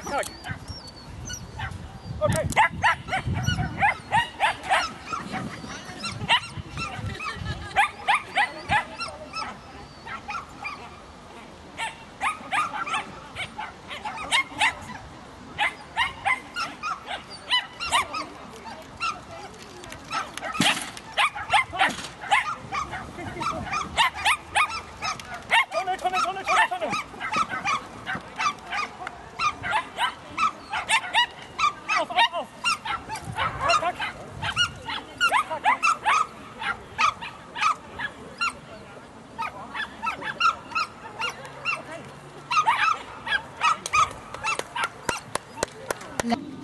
tug, tug. Okay. No.